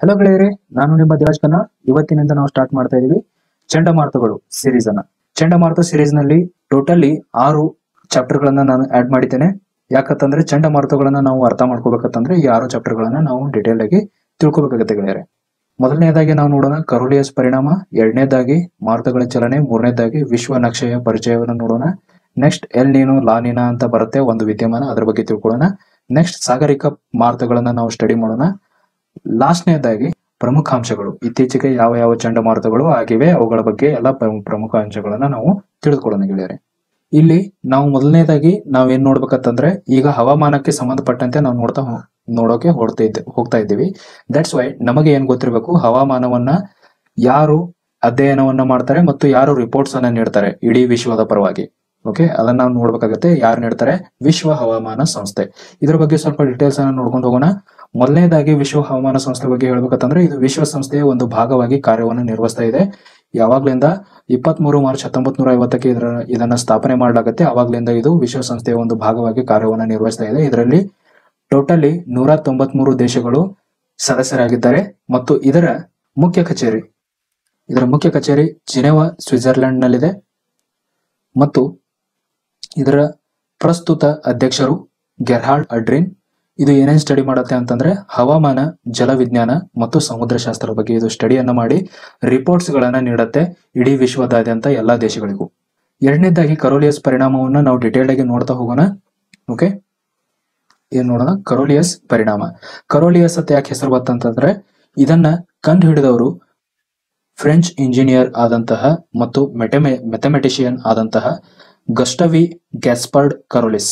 Hello ಗೆಳೆಯರೆ, ನಾನು ನಿಮ್ಮ ದಿರಾಜ್ ಇವತ್ತಿನಿಂದ ನಾವು ಸ್ಟಾರ್ಟ್ ಮಾಡ್ತಾ ಇದೀವಿ ಚಂಡಮಾರುತಗಳು ಸೀರೀಸ್ ಅನ್ನ. ಚಂಡಮಾರುತ ಸೀರೀಸ್ನಲ್ಲಿ ಟೋಟಲಿ ಆರು ಚಾಪ್ಟರ್ ಗಳನ್ನ ನಾನು ಆಡ್ ಮಾಡಿದ್ದೇನೆ. ಯಾಕಂತಂದ್ರೆ ಚಂಡಮಾರುತಗಳನ್ನ ನಾವು ಅರ್ಥ ಮಾಡ್ಕೋಬೇಕಂತಂದ್ರೆ ಈ ಆರು ಚಾಪ್ಟರ್ ಗಳನ್ನ ನಾವು ಡೀಟೇಲ್ ಆಗಿ ತಿಳ್ಕೊಬೇಕಾಗತ್ತೆ ಗೆಳೆಯರೆ. ಮೊದಲನೇದಾಗಿ ನಾವು ನೋಡೋಣ ಕರೋಲಿಯಸ್ ಪರಿಣಾಮ, ಎರಡನೇದಾಗಿ ಮಾರುತಗಳ ಚಲನೆ, ಮೂರನೇದಾಗಿ ವಿಶ್ವ ನಕ್ಷೆಯ ಪರಿಚಯವನ್ನು ನೋಡೋಣ. ನೆಕ್ಸ್ಟ್ ಎಲ್ ನೀನು, ಲಾ ನೀನಾ ಅಂತ ಬರುತ್ತೆ ಒಂದು ವಿದ್ಯಮಾನ, ಅದ್ರ ಬಗ್ಗೆ ತಿಳ್ಕೊಳ್ಳೋಣ. ನೆಕ್ಸ್ಟ್ ಸಾಗರಿಕ ಮಾರುತಗಳನ್ನ ನಾವು ಸ್ಟಡಿ ಮಾಡೋಣ. ಲಾಸ್ಟ್ನೇದಾಗಿ ಪ್ರಮುಖ ಅಂಶಗಳು. ಇತ್ತೀಚೆಗೆ ಯಾವ ಯಾವ ಚಂಡಮಾರುತಗಳು ಆಗಿವೆ, ಅವುಗಳ ಬಗ್ಗೆ ಎಲ್ಲ ಪ್ರ- ಪ್ರಮುಖ ಅಂಶಗಳನ್ನ ನಾವು ತಿಳಿದುಕೊಳ್ಳೋಣ ಗೆಳೆಯರೆ. ಇಲ್ಲಿ ನಾವು ಮೊದಲನೇದಾಗಿ ನಾವ್ ಏನ್ ನೋಡ್ಬೇಕಂತಂದ್ರೆ, ಈಗ ಹವಾಮಾನಕ್ಕೆ ಸಂಬಂಧಪಟ್ಟಂತೆ ನಾವು ನೋಡ್ತಾ ನೋಡೋಕೆ ಹೊಡ್ತಾ ಇದ್ದೆ, ಹೋಗ್ತಾ ಇದ್ದೀವಿ. ದಟ್ಸ್ ವೈ ನಮಗೆ ಏನ್ ಗೊತ್ತಿರಬೇಕು, ಹವಾಮಾನವನ್ನ ಯಾರು ಅಧ್ಯಯನವನ್ನ ಮಾಡ್ತಾರೆ ಮತ್ತು ಯಾರು ರಿಪೋರ್ಟ್ಸ್ ಅನ್ನ ನೀಡ್ತಾರೆ ಇಡೀ ವಿಶ್ವದ ಪರವಾಗಿ. ಓಕೆ, ಅದನ್ನ ನಾವು ನೋಡ್ಬೇಕಾಗತ್ತೆ ಯಾರು ನೀಡ್ತಾರೆ, ವಿಶ್ವ ಹವಾಮಾನ ಸಂಸ್ಥೆ. ಇದ್ರ ಬಗ್ಗೆ ಸ್ವಲ್ಪ ಡೀಟೇಲ್ಸ್ ಅನ್ನ ನೋಡ್ಕೊಂಡು ಹೋಗೋಣ. ಮೊದಲನೇದಾಗಿ ವಿಶ್ವ ಹವಾಮಾನ ಸಂಸ್ಥೆ ಬಗ್ಗೆ ಹೇಳ್ಬೇಕಂತಂದ್ರೆ ಇದು ವಿಶ್ವಸಂಸ್ಥೆಯ ಒಂದು ಭಾಗವಾಗಿ ಕಾರ್ಯವನ್ನು ನಿರ್ವಹಿಸ್ತಾ ಇದೆ. ಯಾವಾಗ್ಲಿಂದ ಇಪ್ಪತ್ತ್ ಮೂರು ಮಾರ್ಚ್ ಹತ್ತೊಂಬತ್ ನೂರ ಐವತ್ತಕ್ಕೆ ಇದರ ಇದನ್ನ ಸ್ಥಾಪನೆ ಮಾಡಲಾಗುತ್ತೆ, ಅವಾಗ್ಲಿಂದ ಇದು ವಿಶ್ವಸಂಸ್ಥೆಯ ಒಂದು ಭಾಗವಾಗಿ ಕಾರ್ಯವನ್ನು ನಿರ್ವಹಿಸ್ತಾ ಇದೆ. ಇದರಲ್ಲಿ ಟೋಟಲಿ ನೂರ ತೊಂಬತ್ಮೂರು ದೇಶಗಳು ಸದಸ್ಯರಾಗಿದ್ದಾರೆ. ಮತ್ತು ಇದರ ಮುಖ್ಯ ಕಚೇರಿ, ಇದರ ಮುಖ್ಯ ಕಚೇರಿ ಜಿನೆವಾ ಸ್ವಿಟ್ಜರ್ಲೆಂಡ್ ನಲ್ಲಿದೆ ಮತ್ತು ಇದರ ಪ್ರಸ್ತುತ ಅಧ್ಯಕ್ಷರು ಗೆರ್ಹಾಲ್ಡ್ ಅಡ್ರಿನ್ ಇದು ಏನೇನು ಸ್ಟಡಿ ಮಾಡುತ್ತೆ ಅಂತಂದ್ರೆ ಹವಾಮಾನ, ಜಲವಿಜ್ಞಾನ ಮತ್ತು ಸಮುದ್ರಶಾಸ್ತ್ರದ ಬಗ್ಗೆ ಇದು ಸ್ಟಡಿಯನ್ನ ಮಾಡಿ ರಿಪೋರ್ಟ್ಸ್ ಗಳನ್ನ ನೀಡುತ್ತೆ ಇಡೀ ವಿಶ್ವದಾದ್ಯಂತ ಎಲ್ಲಾ ದೇಶಗಳಿಗೂ. ಎರಡನೇದಾಗಿ ಕರೋಲಿಯಸ್ ಪರಿಣಾಮವನ್ನು ನಾವು ಡಿಟೇಲ್ಡ್ ಆಗಿ ನೋಡ್ತಾ ಹೋಗೋಣ. ಓಕೆ ಏನ್ ನೋಡೋಣ? ಕರೋಲಿಯಸ್ ಪರಿಣಾಮ. ಕರೋಲಿಯಸ್ ಅಂತ ಯಾಕೆ ಹೆಸರು ಬಂತಂತಂದ್ರೆ ಇದನ್ನ ಕಂಡು ಹಿಡಿದವರು ಫ್ರೆಂಚ್ ಇಂಜಿನಿಯರ್ ಆದಂತಹ ಮತ್ತು ಮೆಟಮೆ ಮೆಥಮೆಟಿಷಿಯನ್ ಆದಂತಹ ಗಸ್ಟವಿ ಗ್ಯಾಸ್ಪರ್ಡ್ ಕರೋಲಿಸ್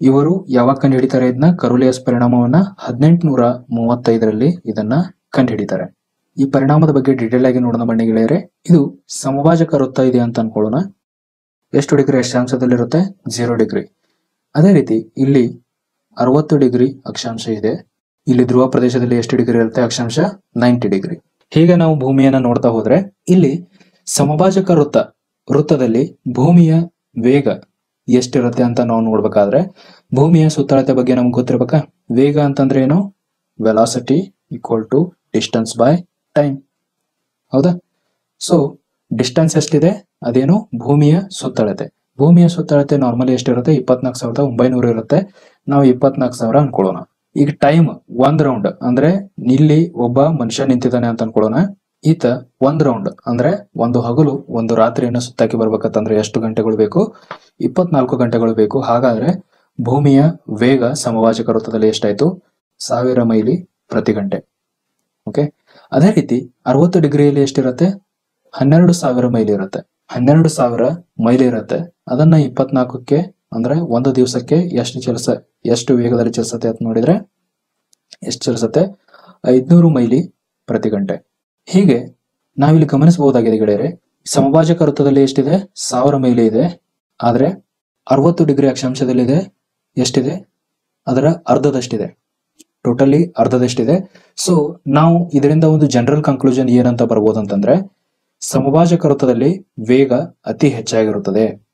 ಇವರು ಯಾವಾಗ ಕಂಡುಹಿಡಿತಾರೆ ಇದನ್ನ? ಕರುಲಿಯಸ್ ಪರಿಣಾಮವನ್ನ ಹದಿನೆಂಟುನೂರ ಮೂವತ್ತೈದರಲ್ಲಿ ಇದನ್ನ ಕಂಡುಹಿಡಿತಾರೆ ಈ ಪರಿಣಾಮದ ಬಗ್ಗೆ ಡೀಟೇಲ್ ಆಗಿ ನೋಡೋಣ ಬನ್ನಿ ಗೆಳೆಯರೆ. ಇದು ಸಮಭಾಜಕ ವೃತ್ತ ಇದೆ ಅಂತ ಅನ್ಕೊಳ್ಳೋಣ. ಎಷ್ಟು ಡಿಗ್ರಿ ಅಕ್ಷಾಂಶದಲ್ಲಿರುತ್ತೆ? Zero degree. ಅದೇ ರೀತಿ ಇಲ್ಲಿ ಅರವತ್ತು ಡಿಗ್ರಿ ಅಕ್ಷಾಂಶ ಇದೆ. ಇಲ್ಲಿ ಧ್ರುವ ಪ್ರದೇಶದಲ್ಲಿ ಎಷ್ಟು ಡಿಗ್ರಿ ಇರುತ್ತೆ? ಅಕ್ಷಾಂಶ ನೈಂಟಿ ಡಿಗ್ರಿ. ಹೀಗೆ ನಾವು ಭೂಮಿಯನ್ನ ನೋಡ್ತಾ ಹೋದ್ರೆ ಇಲ್ಲಿ ಸಮಭಾಜಕ ವೃತ್ತ, ವೃತ್ತದಲ್ಲಿ ಭೂಮಿಯ ವೇಗ ಎಷ್ಟಿರುತ್ತೆ ಅಂತ ನಾವು ನೋಡ್ಬೇಕಾದ್ರೆ ಭೂಮಿಯ ಸುತ್ತಳತೆ ಬಗ್ಗೆ ನಮ್ಗೆ ಗೊತ್ತಿರ್ಬೇಕಾ? ವೇಗ ಅಂತಂದ್ರೆ ಏನು? Velocity equal to distance by time ಹೌದಾ? ಸೊ ಡಿಸ್ಟೆನ್ಸ್ ಎಷ್ಟಿದೆ? ಅದೇನು? ಭೂಮಿಯ ಸುತ್ತಳತೆ. ಭೂಮಿಯ ಸುತ್ತಳತೆ ನಾರ್ಮಲಿ ಎಷ್ಟಿರುತ್ತೆ? ಇಪ್ಪತ್ನಾಲ್ಕು ಸಾವಿರದ ಒಂಬೈನೂರು ಇರುತ್ತೆ. ನಾವು ಇಪ್ಪತ್ನಾಲ್ಕು ಸಾವಿರ ಅನ್ಕೊಳ್ಳೋಣ. ಈಗ ಟೈಮ್ ಒಂದ್ ರೌಂಡ್ ಅಂದ್ರೆ, ಇಲ್ಲಿ ಒಬ್ಬ ಮನುಷ್ಯ ನಿಂತಿದ್ದಾನೆ ಅಂತ ಅನ್ಕೊಳ್ಳೋಣ. ಈತ ಒಂದ್ ರೌಂಡ್ ಅಂದ್ರೆ ಒಂದು ಹಗಲು, ಒಂದು ರಾತ್ರಿಯನ್ನು ಸುತ್ತಾಕಿ ಬರ್ಬೇಕಂತಂದ್ರೆ ಎಷ್ಟು ಗಂಟೆಗಳು ಬೇಕು? ಇಪ್ಪತ್ನಾಲ್ಕು ಗಂಟೆಗಳು ಬೇಕು. ಹಾಗಾದ್ರೆ ಭೂಮಿಯ ವೇಗ ಸಮವಾಚಕ ವೃತ್ತದಲ್ಲಿ ಎಷ್ಟಾಯ್ತು? ಸಾವಿರ ಮೈಲಿ ಪ್ರತಿ ಗಂಟೆ. ಓಕೆ ಅದೇ ರೀತಿ ಅರವತ್ತು ಡಿಗ್ರಿಯಲ್ಲಿ ಎಷ್ಟಿರುತ್ತೆ? ಹನ್ನೆರಡು ಸಾವಿರ ಮೈಲಿ ಇರುತ್ತೆ. ಹನ್ನೆರಡು ಸಾವಿರ ಮೈಲಿ ಇರುತ್ತೆ. ಅದನ್ನ ಇಪ್ಪತ್ನಾಲ್ಕಕ್ಕೆ, ಅಂದ್ರೆ ಒಂದು ದಿವಸಕ್ಕೆ ಎಷ್ಟು ಚಲಿಸ, ಎಷ್ಟು ವೇಗದಲ್ಲಿ ಚಲಿಸುತ್ತೆ ಅಂತ ನೋಡಿದ್ರೆ, ಎಷ್ಟು ಚಲಿಸುತ್ತೆ? ಐದ್ನೂರು ಮೈಲಿ ಪ್ರತಿ ಗಂಟೆ. ಹೀಗೆ ನಾವಿಲ್ಲಿ ಗಮನಿಸಬಹುದಾಗಿದೆ ಗೆಳೆಯರೆ ಸಮಭಾಜಕ ವೃತ್ತದಲ್ಲಿ ಎಷ್ಟಿದೆ? ಸಾವಿರ ಮೈಲಿ ಇದೆ. ಆದರೆ ಅರವತ್ತು ಡಿಗ್ರಿ ಅಕ್ಷಾಂಶದಲ್ಲಿದೆ. ಎಷ್ಟಿದೆ? ಅದರ ಅರ್ಧದಷ್ಟಿದೆ. ಟೋಟಲಿ ಅರ್ಧದಷ್ಟಿದೆ. ಸೊ ನಾವು ಇದರಿಂದ ಒಂದು ಜನರಲ್ ಕನ್ಕ್ಲೂಷನ್ ಏನಂತ ಬರ್ಬೋದು ಅಂತಂದ್ರೆ ಸಮಭಾಜಕ ವೃತ್ತದಲ್ಲಿ ವೇಗ ಅತಿ ಹೆಚ್ಚಾಗಿರುತ್ತದೆ.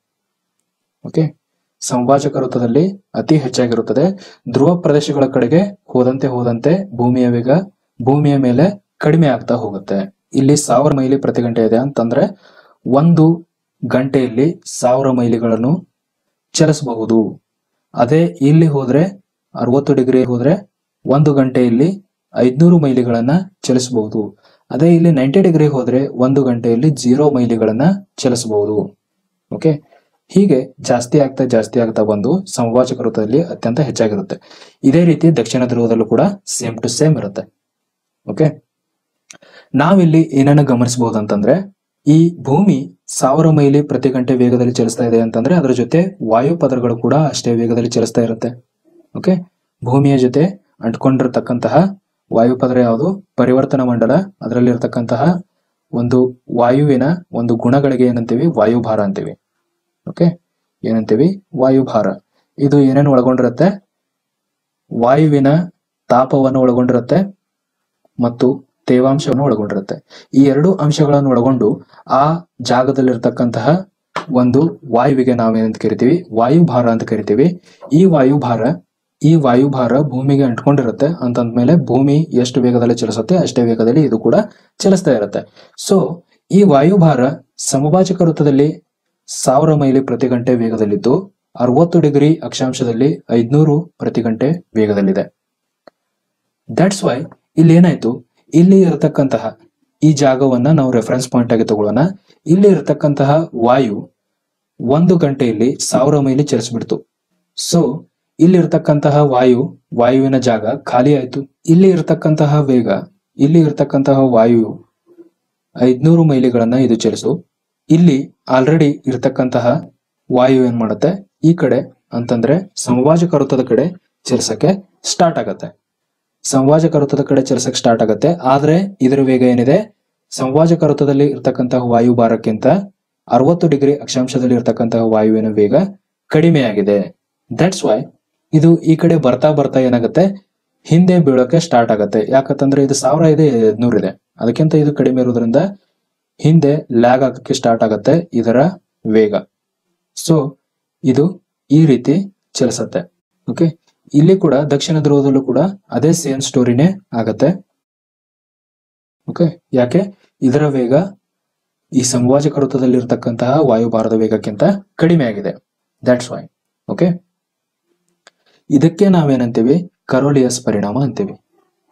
ಓಕೆ ಸಮಭಾಜಕ ವೃತ್ತದಲ್ಲಿ ಅತಿ ಹೆಚ್ಚಾಗಿರುತ್ತದೆ. ಧ್ರುವ ಪ್ರದೇಶಗಳ ಕಡೆಗೆ ಹೋದಂತೆ ಹೋದಂತೆ ಭೂಮಿಯ ವೇಗ, ಭೂಮಿಯ ಮೇಲೆ ಕಡಿಮೆ ಆಗ್ತಾ ಹೋಗುತ್ತೆ. ಇಲ್ಲಿ ಸಾವಿರ ಮೈಲಿ ಪ್ರತಿ ಗಂಟೆ ಇದೆ ಅಂತಂದ್ರೆ ಒಂದು ಗಂಟೆಯಲ್ಲಿ ಸಾವಿರ ಮೈಲಿಗಳನ್ನು ಚಲಿಸಬಹುದು. ಅದೇ ಇಲ್ಲಿ ಹೋದ್ರೆ ಅರವತ್ತು ಡಿಗ್ರಿ ಹೋದ್ರೆ ಒಂದು ಗಂಟೆಯಲ್ಲಿ ಐದ್ನೂರು ಮೈಲಿಗಳನ್ನ ಚಲಿಸಬಹುದು. ಅದೇ ಇಲ್ಲಿ ನೈಂಟಿ ಡಿಗ್ರಿ ಹೋದ್ರೆ ಒಂದು ಗಂಟೆಯಲ್ಲಿ ಜೀರೋ ಮೈಲಿಗಳನ್ನ ಚಲಿಸಬಹುದು. ಓಕೆ? ಹೀಗೆ ಜಾಸ್ತಿ ಆಗ್ತಾ ಜಾಸ್ತಿ ಆಗ್ತಾ ಬಂದು ಸಮವಾಚಕ ವೃತ್ತದಲ್ಲಿ ಅತ್ಯಂತ ಹೆಚ್ಚಾಗಿರುತ್ತೆ. ಇದೇ ರೀತಿ ದಕ್ಷಿಣ ಧ್ರುವದಲ್ಲೂ ಕೂಡ ಸೇಮ್ ಟು ಸೇಮ್ ಇರುತ್ತೆ. ಓಕೆ? ನಾವಿಲ್ಲಿ ಏನನ್ನ ಗಮನಿಸಬಹುದು ಅಂತಂದ್ರೆ, ಈ ಭೂಮಿ ಸಾವಿರ ಮೈಲಿ ಪ್ರತಿ ಗಂಟೆ ವೇಗದಲ್ಲಿ ಚಲಿಸ್ತಾ ಇದೆ ಅಂತಂದ್ರೆ, ಅದರ ಜೊತೆ ವಾಯು ಪದರಗಳು ಕೂಡ ಅಷ್ಟೇ ವೇಗದಲ್ಲಿ ಚಲಿಸ್ತಾ ಇರುತ್ತೆ. ಓಕೆ ಭೂಮಿಯ ಜೊತೆ ಅಂಟ್ಕೊಂಡಿರ್ತಕ್ಕಂತಹ ವಾಯು ಪದರ ಯಾವುದು? ಪರಿವರ್ತನ ಮಂಡಲ, ಅದರಲ್ಲಿರ್ತಕ್ಕಂತಹ ಒಂದು ವಾಯುವಿನ ಒಂದು ಗುಣಗಳಿಗೆ ಏನಂತೀವಿ? ವಾಯುಭಾರ ಅಂತೀವಿ. ಓಕೆ ಏನಂತೀವಿ? ವಾಯುಭಾರ. ಇದು ಏನೇನು ಒಳಗೊಂಡಿರುತ್ತೆ? ವಾಯುವಿನ ತಾಪವನ್ನು ಒಳಗೊಂಡಿರುತ್ತೆ ಮತ್ತು ತೇವಾಂಶವನ್ನು ಒಳಗೊಂಡಿರುತ್ತೆ. ಈ ಎರಡು ಅಂಶಗಳನ್ನು ಒಳಗೊಂಡು ಆ ಜಾಗದಲ್ಲಿರ್ತಕ್ಕಂತಹ ಒಂದು ವಾಯುವಿಗೆ ನಾವೇನಂತ ಕರಿತೀವಿ? ವಾಯುಭಾರ ಅಂತ ಕರಿತೀವಿ. ಈ ವಾಯುಭಾರ ಈ ವಾಯುಭಾರ ಭೂಮಿಗೆ ಅಂಟ್ಕೊಂಡಿರುತ್ತೆ. ಅಂತಂದ್ಮೇಲೆ ಭೂಮಿ ಎಷ್ಟು ವೇಗದಲ್ಲಿ ಚಲಿಸುತ್ತೆ, ಅಷ್ಟೇ ವೇಗದಲ್ಲಿ ಇದು ಕೂಡ ಚಲಿಸ್ತಾ ಇರುತ್ತೆ. ಸೊ ಈ ವಾಯುಭಾರ ಸಮಭಾಜಕ ವೃತ್ತದಲ್ಲಿ ಸಾವಿರ ಮೈಲಿ ಪ್ರತಿ ಗಂಟೆ ವೇಗದಲ್ಲಿದ್ದು, ಅರವತ್ತು ಡಿಗ್ರಿ ಅಕ್ಷಾಂಶದಲ್ಲಿ ಐದ್ನೂರು ಪ್ರತಿ ಗಂಟೆ ವೇಗದಲ್ಲಿದೆ. ದಟ್ಸ್ ವೈ ಇಲ್ಲಿ ಏನಾಯ್ತು? ಇಲ್ಲಿ ಇರತಕ್ಕಂತಹ ಈ ಜಾಗವನ್ನ ನಾವು ರೆಫರೆನ್ಸ್ ಪಾಯಿಂಟ್ ಆಗಿ ತಗೊಳ್ಳೋಣ. ಇಲ್ಲಿ ಇರತಕ್ಕಂತಹ ವಾಯು ಒಂದು ಗಂಟೆಯಲ್ಲಿ ಸಾವಿರ ಮೈಲಿ ಚಲಿಸ್ಬಿಡ್ತು. ಸೊ ಇಲ್ಲಿ ಇರತಕ್ಕಂತಹ ವಾಯು, ವಾಯುವಿನ ಜಾಗ ಖಾಲಿ ಆಯ್ತು. ಇಲ್ಲಿ ಇರತಕ್ಕಂತಹ ವೇಗ, ಇಲ್ಲಿ ಇರತಕ್ಕಂತಹ ವಾಯು ಐದ್ನೂರು ಮೈಲಿಗಳನ್ನ ಇದು ಚಲಿಸು ಇಲ್ಲಿ ಆಲ್ರೆಡಿ ಇರತಕ್ಕಂತಹ ವಾಯು ಏನ್ ಮಾಡುತ್ತೆ? ಈ ಕಡೆ ಅಂತಂದ್ರೆ ಸಮವಾಜ ವೃತ್ತದ ಕಡೆ ಚಲಿಸಕ್ಕೆ ಸ್ಟಾರ್ಟ್ ಆಗತ್ತೆ. ಸಂವಾಜಕ ವೃತ್ತದ ಕಡೆ ಚಲಿಸಕ್ಕೆ ಸ್ಟಾರ್ಟ್ ಆಗುತ್ತೆ. ಆದ್ರೆ ಇದರ ವೇಗ ಏನಿದೆ? ಸಂವಾಜಕ ವೃತ್ತದಲ್ಲಿ ಇರತಕ್ಕಂತಹ ವಾಯು ಭಾರಕ್ಕಿಂತ ಅರವತ್ತು ಡಿಗ್ರಿ ಅಕ್ಷಾಂಶದಲ್ಲಿ ಇರತಕ್ಕಂತಹ ವಾಯುವಿನ ವೇಗ ಕಡಿಮೆಯಾಗಿದೆ ದಟ್ಸ್ ವೈ ಇದು ಈ ಕಡೆ ಬರ್ತಾ ಬರ್ತಾ ಏನಾಗುತ್ತೆ? ಹಿಂದೆ ಬೀಳೋಕೆ ಸ್ಟಾರ್ಟ್ ಆಗುತ್ತೆ. ಯಾಕಂತಂದ್ರೆ ಇದು ಸಾವಿರ ಇದೆ ಐದ್ನೂರು ಇದೆ. ಅದಕ್ಕಿಂತ ಇದು ಕಡಿಮೆ ಇರೋದ್ರಿಂದ ಹಿಂದೆ ಲ್ಯಾಗ್ ಆಗಕ್ಕೆ ಸ್ಟಾರ್ಟ್ ಆಗುತ್ತೆ ಇದರ ವೇಗ. ಸೊ ಇದು ಈ ರೀತಿ ಚಲಿಸುತ್ತೆ. ಓಕೆ ಇಲ್ಲಿ ಕೂಡ ದಕ್ಷಿಣ ಧ್ರುವದಲ್ಲೂ ಕೂಡ ಅದೇ ಸೇಮ್ ಸ್ಟೋರಿನೇ ಆಗತ್ತೆ. ಓಕೆ ಯಾಕೆ? ಇದರ ವೇಗ ಈ ಸಂವಾಜಕ ವೃತ್ತದಲ್ಲಿ ಇರತಕ್ಕಂತಹ ವಾಯುಭಾರದ ವೇಗಕ್ಕಿಂತ ಕಡಿಮೆ ಆಗಿದೆ. ದಟ್ಸ್ ವೈ ಓಕೆ ಇದಕ್ಕೆ ನಾವೇನಂತೀವಿ? ಕರೋಲಿಯಸ್ ಪರಿಣಾಮ ಅಂತೀವಿ.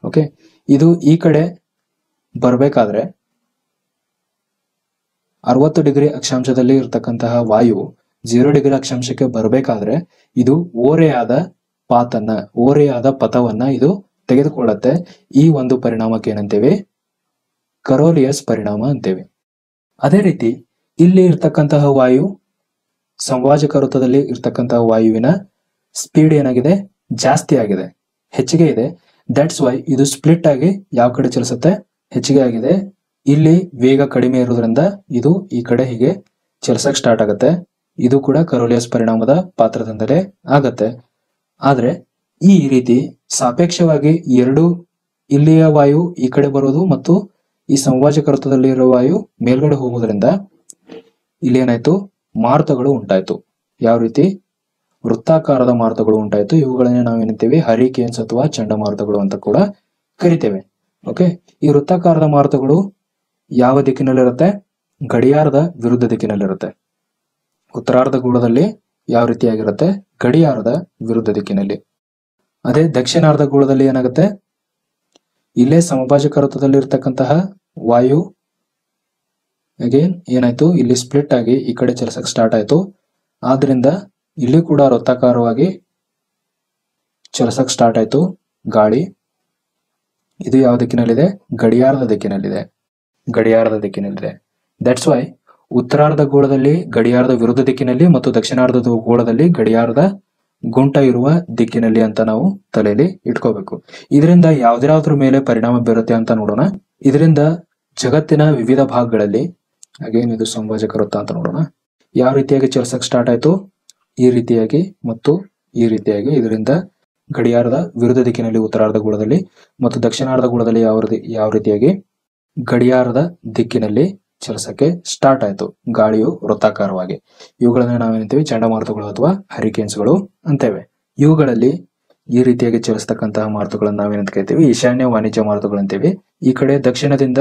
ಓಕೆ ಇದು ಈ ಕಡೆ ಬರಬೇಕಾದ್ರೆ ಅರವತ್ತು ಡಿಗ್ರಿ ಅಕ್ಷಾಂಶದಲ್ಲಿ ಇರತಕ್ಕಂತಹ ವಾಯು, ಜೀರೋ ಡಿಗ್ರಿ ಅಕ್ಷಾಂಶಕ್ಕೆ ಬರಬೇಕಾದ್ರೆ ಇದು ಓರೆಯಾದ ಪಾತನ್ನ, ಓರೆಯಾದ ಪಥವನ್ನ ಇದು ತೆಗೆದುಕೊಳ್ಳುತ್ತೆ. ಈ ಒಂದು ಪರಿಣಾಮಕ್ಕೆ ಏನಂತೇವೆ ಕರೋಲಿಯಸ್ ಪರಿಣಾಮ ಅಂತೇವೆ. ಅದೇ ರೀತಿ, ಇಲ್ಲಿ ಇರ್ತಕ್ಕಂತಹ ವಾಯು ಸಂವಾಜಕ ವೃತ್ತದಲ್ಲಿ ಇರ್ತಕ್ಕಂತಹ ವಾಯುವಿನ ಸ್ಪೀಡ್ ಏನಾಗಿದೆ? ಜಾಸ್ತಿ ಆಗಿದೆ. ಹೆಚ್ಚಿಗೆ ಇದೆ. ದಟ್ಸ್ ವೈ ಇದು ಸ್ಪ್ಲಿಟ್ ಆಗಿ ಯಾವ ಕಡೆ ಚಲಿಸುತ್ತೆ? ಹೆಚ್ಚಿಗೆ ಆಗಿದೆ. ಇಲ್ಲಿ ವೇಗ ಕಡಿಮೆ ಇರೋದ್ರಿಂದ ಇದು ಈ ಕಡೆ ಹೀಗೆ ಚಲಿಸಕ್ ಸ್ಟಾರ್ಟ್ ಆಗುತ್ತೆ. ಇದು ಕೂಡ ಕರೋಲಿಯಸ್ ಪರಿಣಾಮದ ಪಾತ್ರದಿಂದಲೇ ಆಗತ್ತೆ. ಆದ್ರೆ ಈ ರೀತಿ ಸಾಪೇಕ್ಷವಾಗಿ ಎರಡು ಇಲ್ಲಿಯ ವಾಯು, ಈ ಕಡೆ ಬರೋದು ಮತ್ತು ಈ ಸಂವಾಜಕ ಇರುವ ಇರೋ ವಾಯು ಮೇಲ್ಗಡೆ ಹೋಗೋದ್ರಿಂದ ಇಲ್ಲಿ ಏನಾಯ್ತು ಮಾರುತಗಳು ಉಂಟಾಯ್ತು. ಯಾವ ರೀತಿ? ವೃತ್ತಾಕಾರದ ಮಾರುತಗಳು ಉಂಟಾಯ್ತು. ಇವುಗಳನ್ನೇ ಏನಂತೇವೆ? ಹರಿಕೇನ್ಸ್ ಅಥವಾ ಚಂಡಮಾರುತಗಳು ಅಂತ ಕೂಡ ಕರಿತೇವೆ. ಓಕೆ ಈ ವೃತ್ತಾಕಾರದ ಮಾರುತಗಳು ಯಾವ ದಿಕ್ಕಿನಲ್ಲಿರುತ್ತೆ? ಗಡಿಯಾರದ ವಿರುದ್ಧ ದಿಕ್ಕಿನಲ್ಲಿರುತ್ತೆ. ಉತ್ತರಾರ್ಧ ಗೂಡದಲ್ಲಿ ಯಾವ ರೀತಿಯಾಗಿರುತ್ತೆ? ಗಡಿಯಾರದ ವಿರುದ್ಧ ದಿಕ್ಕಿನಲ್ಲಿ. ಅದೇ ದಕ್ಷಿಣಾರ್ಧ ಗೋಳದಲ್ಲಿ ಏನಾಗುತ್ತೆ? ಇಲ್ಲೇ ಸಮಭಾಜಕ ವೃತ್ತದಲ್ಲಿ ಇರ್ತಕ್ಕಂತಹ ವಾಯು ಅಗೇನ್ ಏನಾಯ್ತು? ಇಲ್ಲಿ ಸ್ಪ್ಲಿಟ್ ಆಗಿ ಈ ಕಡೆ ಚಲಿಸಕ್ ಸ್ಟಾರ್ಟ್ ಆಯ್ತು. ಆದ್ರಿಂದ ಇಲ್ಲಿ ಕೂಡ ವೃತ್ತಾಕಾರವಾಗಿ ಚಲಿಸಕ್ ಸ್ಟಾರ್ಟ್ ಆಯ್ತು ಗಾಳಿ. ಇದು ಯಾವ ದಿಕ್ಕಿನಲ್ಲಿದೆ? ಗಡಿಯಾರದ ದಿಕ್ಕಿನಲ್ಲಿದೆ. ಗಡಿಯಾರದ ದಿಕ್ಕಿನಲ್ಲಿದೆ. ದಟ್ಸ್ ವೈ ಉತ್ತರಾರ್ಧ ಗೋಳದಲ್ಲಿ ಗಡಿಯಾರದ ವಿರುದ್ಧ ದಿಕ್ಕಿನಲ್ಲಿ ಮತ್ತು ದಕ್ಷಿಣಾರ್ಧದ ಗೋಳದಲ್ಲಿ ಗಡಿಯಾರದ ಗುಂಟ ಇರುವ ದಿಕ್ಕಿನಲ್ಲಿ ಅಂತ ನಾವು ತಲೆಯಲ್ಲಿ ಇಟ್ಕೋಬೇಕು. ಇದರಿಂದ ಯಾವ್ದಾದ್ರ ಮೇಲೆ ಪರಿಣಾಮ ಬೀರುತ್ತೆ ಅಂತ ನೋಡೋಣ. ಇದರಿಂದ ಜಗತ್ತಿನ ವಿವಿಧ ಭಾಗಗಳಲ್ಲಿ ಅಗೇನ್ ಇದು ಸಂಭಾಜಕ ವೃತ್ತ ಅಂತ ನೋಡೋಣ. ಯಾವ ರೀತಿಯಾಗಿ ಚಲಿಸಕ್ ಸ್ಟಾರ್ಟ್ ಆಯ್ತು? ಈ ರೀತಿಯಾಗಿ ಮತ್ತು ಈ ರೀತಿಯಾಗಿ. ಇದರಿಂದ ಗಡಿಯಾರದ ವಿರುದ್ಧ ದಿಕ್ಕಿನಲ್ಲಿ ಉತ್ತರಾರ್ಧ ಗೋಳದಲ್ಲಿ ಮತ್ತು ದಕ್ಷಿಣಾರ್ಧ ಗೋಳದಲ್ಲಿ ಯಾವ ಯಾವ ರೀತಿಯಾಗಿ ಗಡಿಯಾರದ ದಿಕ್ಕಿನಲ್ಲಿ ಚಲಿಸಕ್ಕೆ ಸ್ಟಾರ್ಟ್ ಆಯ್ತು. ಗಾಳಿಯು ವೃತ್ತಾಕಾರವಾಗಿ. ಇವುಗಳನ್ನ ನಾವೇನಂತೀವಿ ಚಂಡಮಾರುತಗಳು ಅಥವಾ ಹರಿಕೇನ್ಸ್ಗಳು ಅಂತೇವೆ. ಇವುಗಳಲ್ಲಿ ಈ ರೀತಿಯಾಗಿ ಚಲಿಸ್ತಕ್ಕಂತಹ ಮಾರುತಗಳನ್ನ ನಾವೇನಂತ ಕರಿತೀವಿ ಈಶಾನ್ಯ ವಾಣಿಜ್ಯ ಮಾರುತಗಳು ಅಂತೀವಿ. ಈ ಕಡೆ ದಕ್ಷಿಣದಿಂದ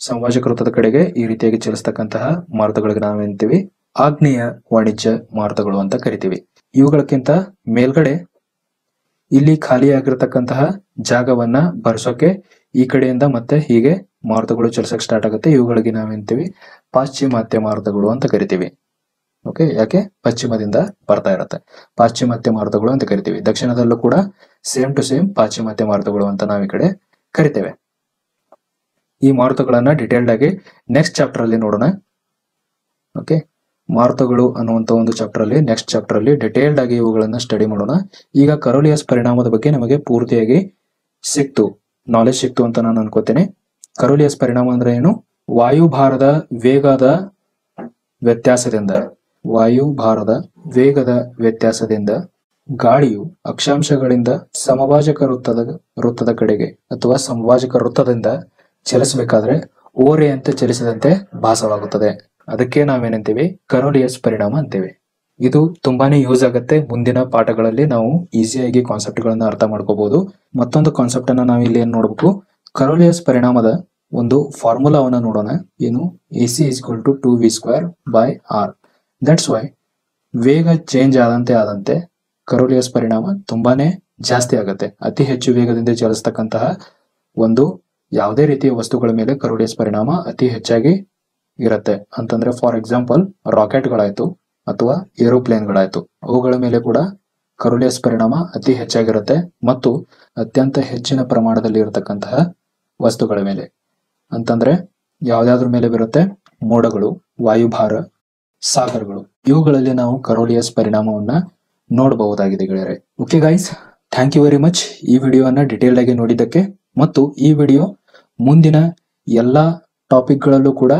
ಸಂವಾಜಕ ವೃತ್ತದ ಕಡೆಗೆ ಈ ರೀತಿಯಾಗಿ ಚಲಿಸ್ತಕ್ಕಂತಹ ಮಾರುತಗಳಿಗೆ ನಾವೇನಂತೀವಿ ಆಗ್ನೇಯ ವಾಣಿಜ್ಯ ಮಾರುತಗಳು ಅಂತ ಕರಿತೀವಿ. ಇವುಗಳಕ್ಕಿಂತ ಮೇಲ್ಗಡೆ ಇಲ್ಲಿ ಖಾಲಿಯಾಗಿರ್ತಕ್ಕಂತಹ ಜಾಗವನ್ನ ಬರ್ಸೋಕೆ ಈ ಕಡೆಯಿಂದ ಮತ್ತೆ ಹೀಗೆ ಮಾರುತಗಳು ಚಲಿಸಕ್ ಸ್ಟಾರ್ಟ್ ಆಗುತ್ತೆ. ಇವುಗಳಿಗೆ ನಾವೇಂತೀವಿ ಪಾಶ್ಚಿಮಾತ್ಯ ಮಾರುತಗಳು ಅಂತ ಕರಿತೀವಿ. ಓಕೆ ಯಾಕೆ? ಪಶ್ಚಿಮದಿಂದ ಬರ್ತಾ ಇರುತ್ತೆ. ಪಾಶ್ಚಿಮಾತ್ಯ ಮಾರುತಗಳು ಅಂತ ಕರಿತೀವಿ. ದಕ್ಷಿಣದಲ್ಲೂ ಕೂಡ ಸೇಮ್ ಟು ಸೇಮ್ ಪಾಶ್ಚಿಮಾತ್ಯ ಮಾರುತಗಳು ಅಂತ ನಾವು ಈ ಕಡೆ ಕರಿತೇವೆ. ಈ ಮಾರುತಗಳನ್ನ ಡಿಟೇಲ್ಡ್ ಆಗಿ ನೆಕ್ಸ್ಟ್ ಚಾಪ್ಟರ್ ಅಲ್ಲಿ ನೋಡೋಣ. ಓಕೆ ಮಾರುತಗಳು ಅನ್ನುವಂತ ಒಂದು ಚಾಪ್ಟರ್ ಅಲ್ಲಿ ನೆಕ್ಸ್ಟ್ ಚಾಪ್ಟರ್ ಅಲ್ಲಿ ಡಿಟೇಲ್ಡ್ ಆಗಿ ಇವುಗಳನ್ನ ಸ್ಟಡಿ ಮಾಡೋಣ. ಈಗ ಕರೋಲಿಯಸ್ ಪರಿಣಾಮದ ಬಗ್ಗೆ ನಮಗೆ ಪೂರ್ತಿಯಾಗಿ ಸಿಕ್ತು ನಾಲೆಜ್ ಸಿಕ್ತು ಅಂತ ನಾನು ಅನ್ಕೋತೇನೆ. ಕರೋಲಿಯಸ್ ಪರಿಣಾಮ ಅಂದ್ರೆ ಏನು? ವಾಯುಭಾರದ ವೇಗದ ವ್ಯತ್ಯಾಸದಿಂದ. ವಾಯುಭಾರದ ವೇಗದ ವ್ಯತ್ಯಾಸದಿಂದ ಗಾಳಿಯು ಅಕ್ಷಾಂಶಗಳಿಂದ ಸಮಭಾಜಕ ವೃತ್ತದ ವೃತ್ತದ ಕಡೆಗೆ ಅಥವಾ ಸಮಭಾಜಕ ವೃತ್ತದಿಂದ ಚಲಿಸಬೇಕಾದ್ರೆ ಓರೆಯಂತೆ ಚಲಿಸದಂತೆ ಭಾಸವಾಗುತ್ತದೆ. ಅದಕ್ಕೆ ನಾವೇನಂತೀವಿ? ಕರೋಲಿಯಸ್ ಪರಿಣಾಮ ಅಂತೇವೆ. ಇದು ತುಂಬಾನೇ ಯೂಸ್ ಆಗುತ್ತೆ. ಮುಂದಿನ ಪಾಠಗಳಲ್ಲಿ ನಾವು ಈಸಿಯಾಗಿ ಕಾನ್ಸೆಪ್ಟ್ ಗಳನ್ನ ಅರ್ಥ ಮಾಡ್ಕೋಬಹುದು ಮತ್ತೊಂದು ಕಾನ್ಸೆಪ್ಟ್ ಅನ್ನ ನಾವು ಇಲ್ಲಿ ಏನ್ ನೋಡ್ಬೇಕು? ಕರೋಲಿಯಸ್ ಪರಿಣಾಮದ ಒಂದು ಫಾರ್ಮುಲಾವನ್ನು ನೋಡೋಣ. ಏನು? A C is to two V square by R. That's why ವೇಗ ಚೇಂಜ್ ಆದಂತೆ ಆದಂತೆ ಕರೋಲಿಯಸ್ ಪರಿಣಾಮ ತುಂಬಾನೇ ಜಾಸ್ತಿ ಆಗುತ್ತೆ. ಅತಿ ಹೆಚ್ಚು ವೇಗದಿಂದ ಚಲಿಸ್ತಕ್ಕಂತಹ ಒಂದು ಯಾವುದೇ ರೀತಿಯ ವಸ್ತುಗಳ ಮೇಲೆ ಕರೋಲಿಯಸ್ ಪರಿಣಾಮ ಅತಿ ಹೆಚ್ಚಾಗಿ ಇರುತ್ತೆ. ಅಂತಂದ್ರೆ ಫಾರ್ ಎಕ್ಸಾಂಪಲ್ ರಾಕೆಟ್ಗಳಾಯ್ತು ಅಥವಾ ಏರೋಪ್ಲೇನ್ಗಳಾಯ್ತು ಅವುಗಳ ಮೇಲೆ ಕೂಡ ಕರೋಲಿಯಸ್ ಪರಿಣಾಮ ಅತಿ ಹೆಚ್ಚಾಗಿರುತ್ತೆ ಮತ್ತು ಅತ್ಯಂತ ಹೆಚ್ಚಿನ ಪ್ರಮಾಣದಲ್ಲಿ ಇರತಕ್ಕಂತಹ ವಸ್ತುಗಳ ಮೇಲೆ. ಅಂತಂದ್ರೆ ಯಾವ್ದಾದ್ರ ಮೇಲೆ ಬರುತ್ತೆ ಮೋಡಗಳು, ವಾಯುಭಾರ, ಸಾಗರಗಳು. ಇವುಗಳಲ್ಲಿ ನಾವು ಕರೋಲಿಯಸ್ ಪರಿಣಾಮವನ್ನ ನೋಡಬಹುದಾಗಿದೆ ಗೆಳೆಯರೆ. Okay guys thank you very much ಈ ವಿಡಿಯೋನ ಡಿಟೇಲ್ ಆಗಿ ನೋಡಿದ್ದಕ್ಕೆ ಮತ್ತು ಈ ವಿಡಿಯೋ ಮುಂದಿನ ಎಲ್ಲಾ ಟಾಪಿಕ್ಗಳಲ್ಲೂ ಕೂಡ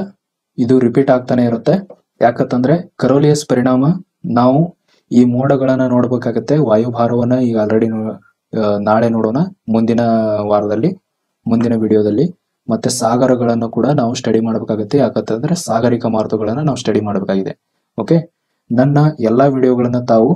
ಇದು ರಿಪೀಟ್ ಆಗ್ತಾನೆ ಇರುತ್ತೆ. ಯಾಕಂತಂದ್ರೆ ಕರೋಲಿಯಸ್ ಪರಿಣಾಮ ನಾವು ಈ ಮೋಡಗಳನ್ನ ನೋಡ್ಬೇಕಾಗತ್ತೆ, ವಾಯುಭಾರವನ್ನ ಈಗ ಆಲ್ರೆಡಿ ನಾಳೆ ನೋಡೋಣ ಮುಂದಿನ ವಾರದಲ್ಲಿ. ಮುಂದಿನ ವಿಡಿಯೋದಲ್ಲಿ. ಮತ್ತೆ ಸಾಗರಗಳನ್ನು ಕೂಡ ನಾವು ಸ್ಟಡಿ ಮಾಡಬೇಕಾಗುತ್ತೆ. ಯಾಕಂತಂದ್ರೆ ಸಾಗರಿಕ ಮಾರ್ಗಗಳನ್ನು ನಾವು ಸ್ಟಡಿ ಮಾಡಬೇಕಾಗಿದೆ. ಓಕೆ ನನ್ನ ಎಲ್ಲಾ ವಿಡಿಯೋಗಳನ್ನು ತಾವು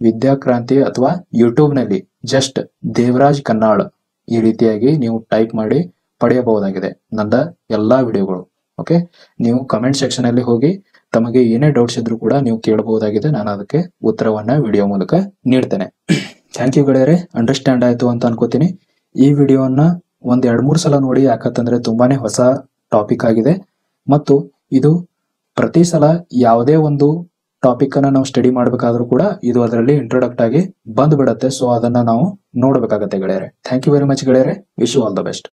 ವಿದ್ಯಾಕ್ರಾಂತಿ ಅಥವಾ ಯೂಟ್ಯೂಬ್ನಲ್ಲಿ ಜಸ್ಟ್ ದೇವರಾಜ್ ಕನ್ನಾಳ್ ಈ ರೀತಿಯಾಗಿ ನೀವು ಟೈಪ್ ಮಾಡಿ ಪಡೆಯಬಹುದಾಗಿದೆ. ನನ್ನ ಎಲ್ಲಾ ವಿಡಿಯೋಗಳು. ಓಕೆ ನೀವು ಕಮೆಂಟ್ ಸೆಕ್ಷನ್ ಅಲ್ಲಿ ಹೋಗಿ ತಮಗೆ ಏನೇ ಡೌಟ್ಸ್ ಇದ್ರೂ ಕೂಡ ನೀವು ಕೇಳಬಹುದಾಗಿದೆ. ನಾನು ಅದಕ್ಕೆ ಉತ್ತರವನ್ನ ವಿಡಿಯೋ ಮೂಲಕ ನೀಡ್ತೇನೆ. ಥ್ಯಾಂಕ್ ಯು ಗೆಳೆಯರೆ. ಅಂಡರ್ಸ್ಟ್ಯಾಂಡ್ ಆಯ್ತು ಅಂತ ಅನ್ಕೋತೀನಿ. ಈ ವಿಡಿಯೋನ ಒಂದ್ ಎರಡು ಮೂರು ಸಲ ನೋಡಿ, ಯಾಕಂತಂದ್ರೆ ತುಂಬಾನೇ ಹೊಸ ಟಾಪಿಕ್ ಆಗಿದೆ. ಮತ್ತು ಇದು ಪ್ರತಿ ಸಲ ಯಾವುದೇ ಒಂದು ಟಾಪಿಕ್ ಅನ್ನ ನಾವು ಸ್ಟಡಿ ಮಾಡ್ಬೇಕಾದ್ರೂ ಕೂಡ ಇದು ಅದರಲ್ಲಿ ಇಂಟ್ರೊಡಕ್ಟ್ ಆಗಿ ಬಂದ್ ಬಿಡತ್ತೆ ಸೊ ಅದನ್ನ ನಾವು ನೋಡ್ಬೇಕಾಗತ್ತೆ ಗೆಳೆಯರೆ. ಥ್ಯಾಂಕ್ ಯು ವೆರಿ ಮಚ್ ಗೆಳೆಯರೆ. Wish you all the best